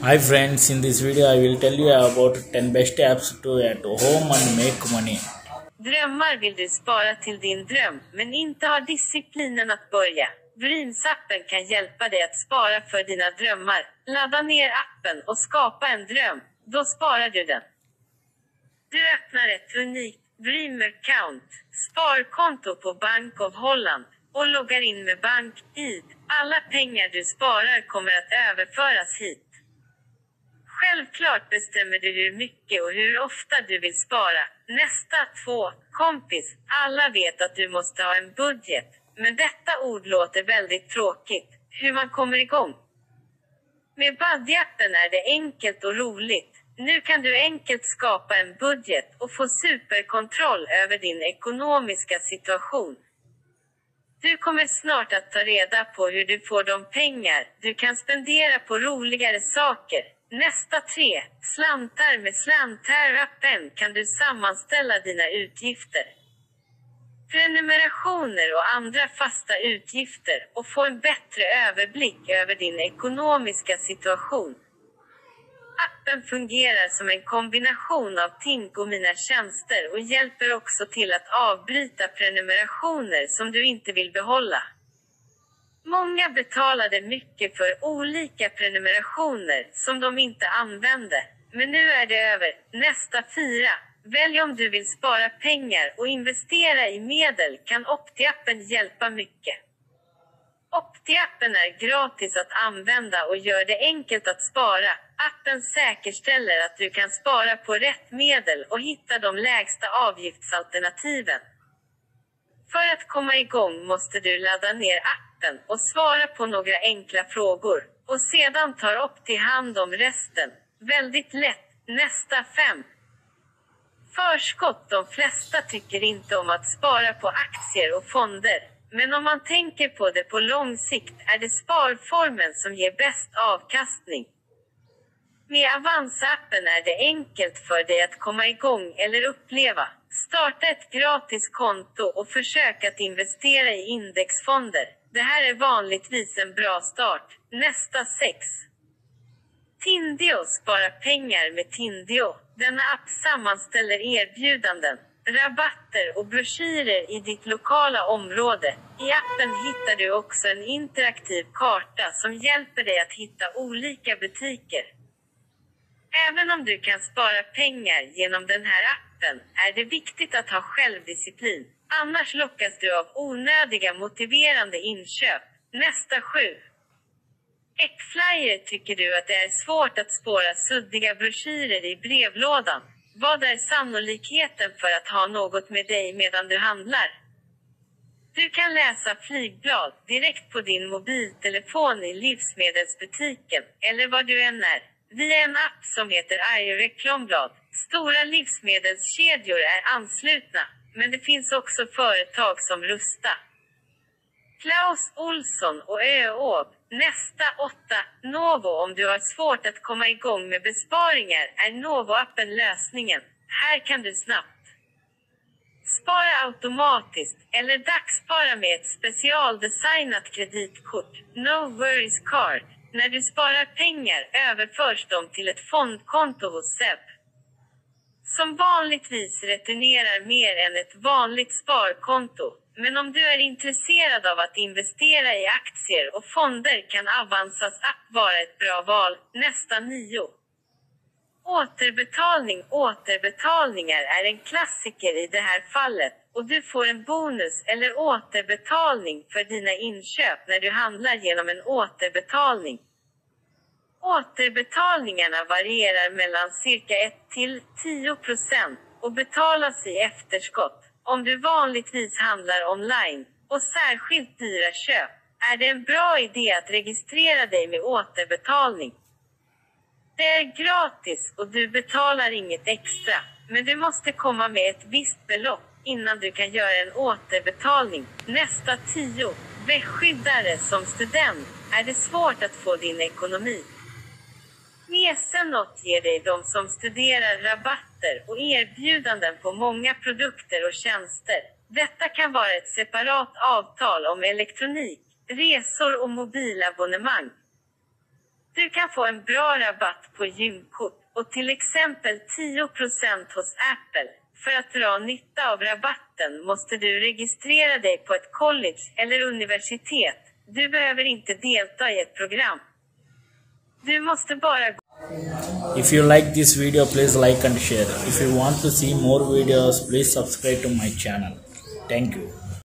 Hi friends, in this video I will tell you about 10 best apps to at home and make money. Drömmar vill du spara till din dröm, men inte har disciplinen att börja. Dreams-appen kan hjälpa dig att spara för dina drömmar. Ladda ner appen och skapa en dröm. Då sparar du den. Du öppnar ett unikt Dream Account, sparkonto på Bank of Holland och loggar in med BankID. Alla pengar du sparar kommer att överföras hit. Självklart bestämmer du hur mycket och hur ofta du vill spara. Nästa två, kompis. Alla vet att du måste ha en budget. Men detta ord låter väldigt tråkigt. Hur man kommer igång. Med Buddy-appen är det enkelt och roligt. Nu kan du enkelt skapa en budget och få superkontroll över din ekonomiska situation. Du kommer snart att ta reda på hur du får de pengar du kan spendera på roligare saker. Nästa tre, slantar med Slantar-appen kan du sammanställa dina utgifter. Prenumerationer och andra fasta utgifter och få en bättre överblick över din ekonomiska situation. Appen fungerar som en kombination av Tink och Mina tjänster och hjälper också till att avbryta prenumerationer som du inte vill behålla. Många betalade mycket för olika prenumerationer som de inte använde. Men nu är det över. Nästa fyra. Välj om du vill spara pengar och investera i medel kan Opti-appen hjälpa mycket. Opti-appen är gratis att använda och gör det enkelt att spara. Appen säkerställer att du kan spara på rätt medel och hitta de lägsta avgiftsalternativen. För att komma igång måste du ladda ner appen och svara på några enkla frågor. Och sedan tar Opti hand om resten. Väldigt lätt. Nästa fem. Förskott. De flesta tycker inte om att spara på aktier och fonder. Men om man tänker på det på lång sikt är det sparformen som ger bäst avkastning. Med Avanza-appen är det enkelt för dig att komma igång eller uppleva. Starta ett gratis konto och försök att investera i indexfonder. Det här är vanligtvis en bra start. Nästa 6. Tindio Spara pengar med Tindio. Denna app sammanställer erbjudanden, rabatter och broschyrer i ditt lokala område. I appen hittar du också en interaktiv karta som hjälper dig att hitta olika butiker. Även om du kan spara pengar genom den här appen är det viktigt att ha självdisciplin. Annars lockas du av onödiga motiverande inköp. Nästa 7. Äckflyer tycker du att det är svårt att spåra suddiga broschyrer i brevlådan. Vad är sannolikheten för att ha något med dig medan du handlar? Du kan läsa flygblad direkt på din mobiltelefon i livsmedelsbutiken, eller var du än är, via en app som heter iReklamblad. Stora livsmedelskedjor är anslutna, men det finns också företag som Rusta. Klaus Olsson och Öåb. Nästa 8. Novo Om du har svårt att komma igång med besparingar är Novo-appen lösningen. Här kan du snabbt spara automatiskt eller dagsspara med ett specialdesignat kreditkort, No Worries Card. När du sparar pengar överförs de till ett fondkonto hos SEB. Som vanligtvis returnerar mer än ett vanligt sparkonto. Men om du är intresserad av att investera i aktier och fonder kan Avanzas app vara ett bra val. Nästa nio. Återbetalning Återbetalningar är en klassiker i det här fallet och du får en bonus eller återbetalning för dina inköp när du handlar genom en återbetalning. Återbetalningarna varierar mellan cirka 1 till 10 procent och betalas i efterskott. Om du vanligtvis handlar online och särskilt dyra köp är det en bra idé att registrera dig med återbetalning. Det är gratis och du betalar inget extra, men du måste komma med ett visst belopp innan du kan göra en återbetalning. Nästa 10. Beskyddare som student är det svårt att få din ekonomi. Mesenot ger dig de som studerar rabatter och erbjudanden på många produkter och tjänster. Detta kan vara ett separat avtal om elektronik, resor och mobilabonnemang. Du kan få en bra rabatt på gymkort och till exempel 10% hos Apple. För att dra nytta av rabatten måste du registrera dig på ett college eller universitet. Du behöver inte delta i ett program. Du måste bara If you like this video, please like and share. If you want to see more videos, please subscribe to my channel. Thank you.